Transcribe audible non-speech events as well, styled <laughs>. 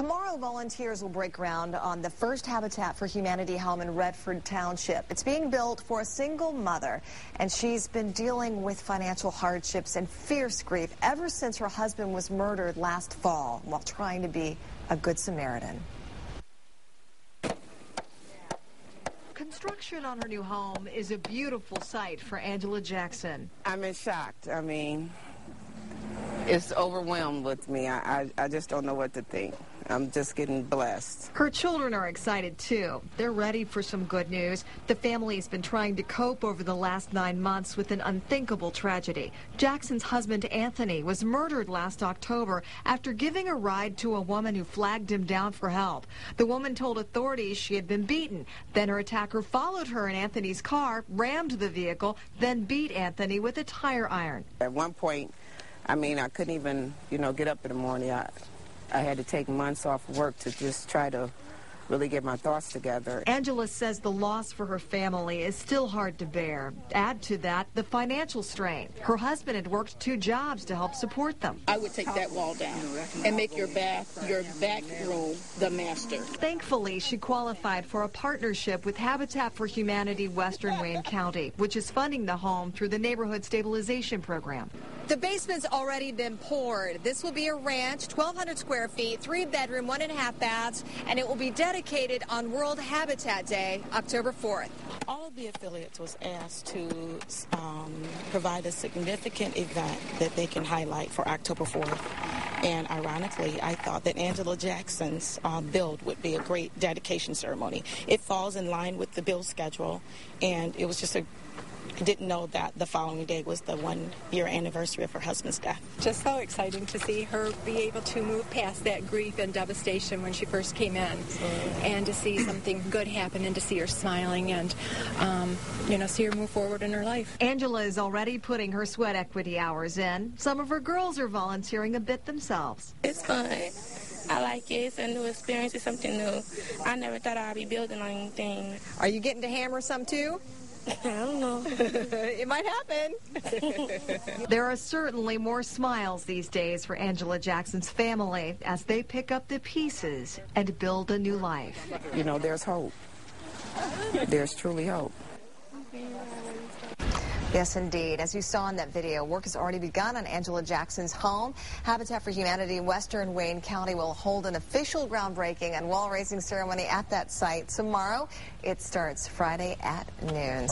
Tomorrow, volunteers will break ground on the first Habitat for Humanity home in Redford Township. It's being built for a single mother, and she's been dealing with financial hardships and fierce grief ever since her husband was murdered last fall while trying to be a good Samaritan. Construction on her new home is a beautiful sight for Angela Jackson. I'm in shock. I mean, it's overwhelmed with me. I, I, I just don't know what to think. I'm just getting blessed. Her children are excited too. They're ready for some good news. The family's been trying to cope over the last nine months with an unthinkable tragedy. Jackson's husband, Anthony, was murdered last October after giving a ride to a woman who flagged him down for help. The woman told authorities she had been beaten. Then her attacker followed her in Anthony's car, rammed the vehicle, then beat Anthony with a tire iron. At one point, I mean, I couldn't even, you know, get up in the morning. I, I had to take months off work to just try to really get my thoughts together. Angela says the loss for her family is still hard to bear. Add to that the financial strain. Her husband had worked two jobs to help support them. I would take that wall down and make your bath, your back room the master. Thankfully, she qualified for a partnership with Habitat for Humanity Western Wayne County, which is funding the home through the Neighborhood Stabilization Program. The basement's already been poured. This will be a ranch, 1,200 square feet, three bedroom, one and a half baths, and it will be dedicated on World Habitat Day, October 4th. All of the affiliates was asked to um, provide a significant event that they can highlight for October 4th. And ironically, I thought that Angela Jackson's uh, build would be a great dedication ceremony. It falls in line with the build schedule, and it was just a didn't know that the following day was the one year anniversary of her husband's death. Just so exciting to see her be able to move past that grief and devastation when she first came in and to see something <clears throat> good happen and to see her smiling and, um, you know, see her move forward in her life. Angela is already putting her sweat equity hours in. Some of her girls are volunteering a bit themselves. It's fun. I like it. It's a new experience. It's something new. I never thought I'd be building on anything. Are you getting to hammer some too? I don't know. <laughs> it might happen. <laughs> there are certainly more smiles these days for Angela Jackson's family as they pick up the pieces and build a new life. You know, there's hope. There's truly hope. Yes, indeed. As you saw in that video, work has already begun on Angela Jackson's home. Habitat for Humanity in Western Wayne County will hold an official groundbreaking and wall raising ceremony at that site tomorrow. It starts Friday at noon.